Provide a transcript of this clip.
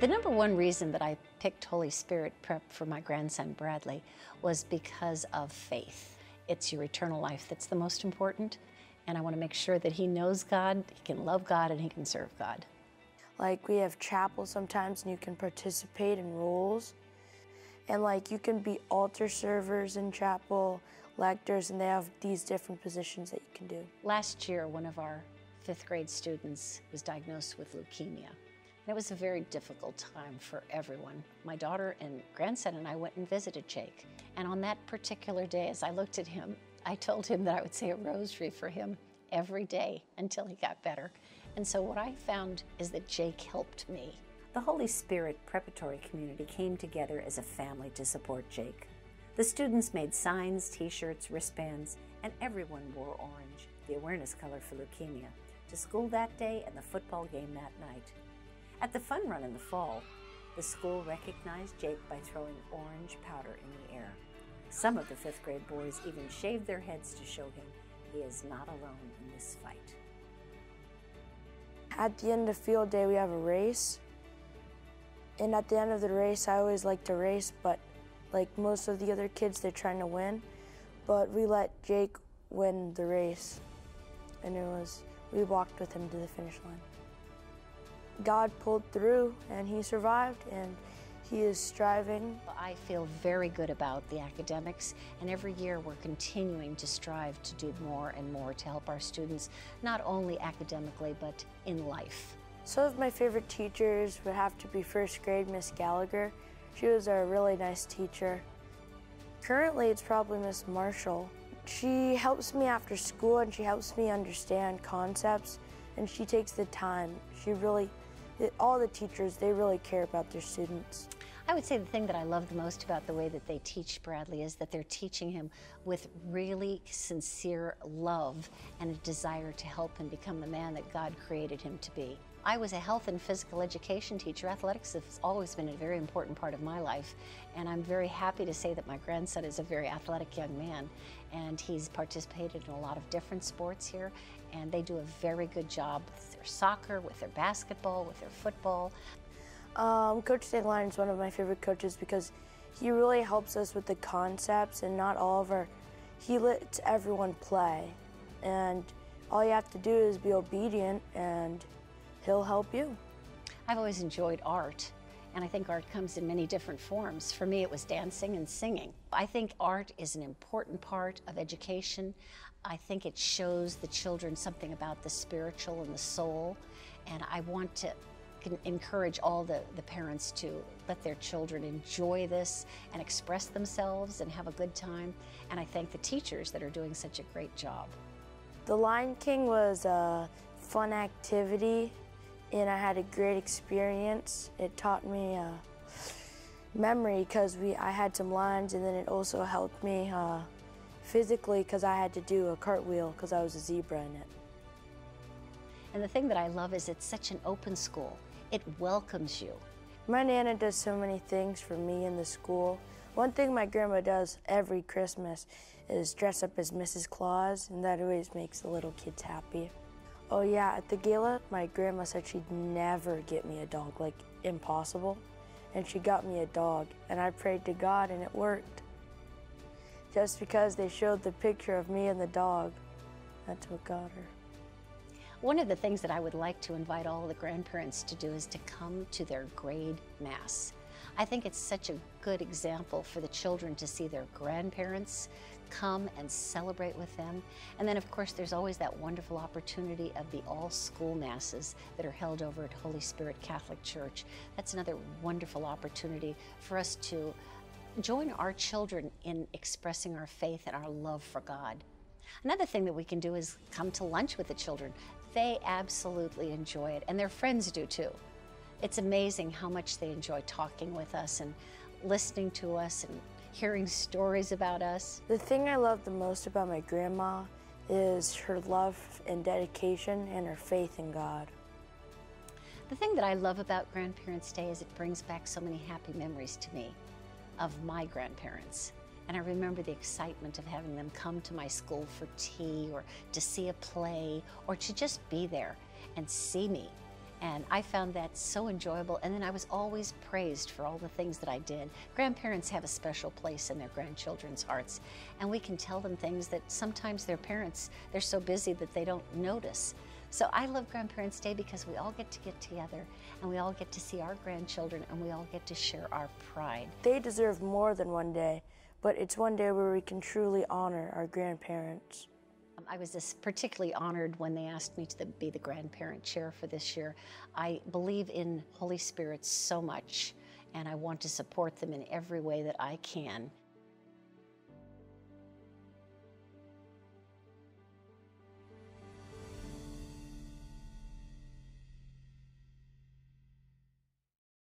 The number one reason that I picked Holy Spirit Prep for my grandson Bradley was because of faith. It's your eternal life that's the most important, and I want to make sure that he knows God, he can love God, and he can serve God. Like we have chapel sometimes and you can participate in roles. And like you can be altar servers in chapel, lectors, and they have these different positions that you can do. Last year, one of our fifth grade students was diagnosed with leukemia. It was a very difficult time for everyone. My daughter and grandson and I went and visited Jake. And on that particular day, as I looked at him, I told him that I would say a rosary for him every day until he got better. And so what I found is that Jake helped me. The Holy Spirit Preparatory community came together as a family to support Jake. The students made signs, t-shirts, wristbands, and everyone wore orange, the awareness color for leukemia, to school that day and the football game that night. At the fun run in the fall, the school recognized Jake by throwing orange powder in the air. Some of the fifth grade boys even shaved their heads to show him he is not alone in this fight. At the end of field day, we have a race. And at the end of the race, I always like to race, but like most of the other kids, they're trying to win. But we let Jake win the race. And it was, we walked with him to the finish line. God pulled through and he survived and he is striving. I feel very good about the academics, and every year we're continuing to strive to do more and more to help our students, not only academically, but in life. Some of my favorite teachers would have to be first grade Miss Gallagher. She was a really nice teacher. Currently, it's probably Miss Marshall. She helps me after school and she helps me understand concepts, and she takes the time. She really all the teachers, they really care about their students. I would say the thing that I love the most about the way that they teach Bradley is that they're teaching him with really sincere love and a desire to help him become the man that God created him to be. I was a health and physical education teacher. Athletics has always been a very important part of my life, and I'm very happy to say that my grandson is a very athletic young man, and he's participated in a lot of different sports here, and they do a very good job their soccer, with their basketball, with their football. Um, Coach Line is one of my favorite coaches because he really helps us with the concepts and not all of our, he lets everyone play, and all you have to do is be obedient and he'll help you. I've always enjoyed art, and I think art comes in many different forms. For me, it was dancing and singing. I think art is an important part of education. I think it shows the children something about the spiritual and the soul, and I want to encourage all the, the parents to let their children enjoy this and express themselves and have a good time. And I thank the teachers that are doing such a great job. The Lion King was a fun activity and I had a great experience. It taught me uh, memory because we I had some lines, and then it also helped me uh, physically because I had to do a cartwheel because I was a zebra in it. And the thing that I love is it's such an open school. It welcomes you. My Nana does so many things for me in the school. One thing my grandma does every Christmas is dress up as Mrs. Claus, and that always makes the little kids happy. Oh yeah, at the gala, my grandma said she'd never get me a dog, like impossible. And she got me a dog, and I prayed to God and it worked. Just because they showed the picture of me and the dog, that's what got her. One of the things that I would like to invite all the grandparents to do is to come to their grade mass. I think it's such a good example for the children to see their grandparents come and celebrate with them. And then, of course, there's always that wonderful opportunity of the all school masses that are held over at Holy Spirit Catholic Church. That's another wonderful opportunity for us to join our children in expressing our faith and our love for God. Another thing that we can do is come to lunch with the children. They absolutely enjoy it, and their friends do too. It's amazing how much they enjoy talking with us and listening to us and hearing stories about us. The thing I love the most about my grandma is her love and dedication and her faith in God. The thing that I love about Grandparents' Day is it brings back so many happy memories to me of my grandparents. And I remember the excitement of having them come to my school for tea or to see a play or to just be there and see me And I found that so enjoyable. And then I was always praised for all the things that I did. Grandparents have a special place in their grandchildren's hearts. And we can tell them things that sometimes their parents, they're so busy that they don't notice. So I love Grandparents' Day because we all get to get together and we all get to see our grandchildren and we all get to share our pride. They deserve more than one day, but it's one day where we can truly honor our grandparents. I was particularly honored when they asked me to be the grandparent chair for this year. I believe in Holy Spirit so much, and I want to support them in every way that I can.